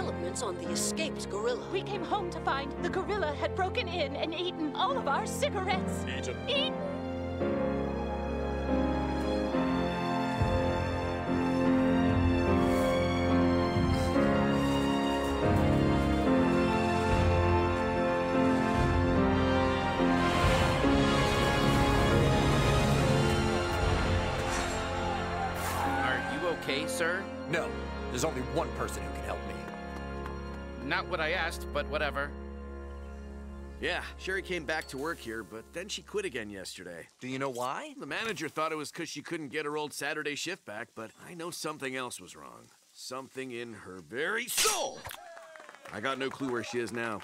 What's on the escaped gorilla? We came home to find the gorilla had broken in and eaten all of our cigarettes. Eaten. Eaten. Are you okay, sir? No, there's only one person who can help me. Not what I asked, but whatever. Yeah, Sherry came back to work here, but then she quit again yesterday. Do you know why? The manager thought it was because she couldn't get her old Saturday shift back, but I know something else was wrong. Something in her very soul. I got no clue where she is now.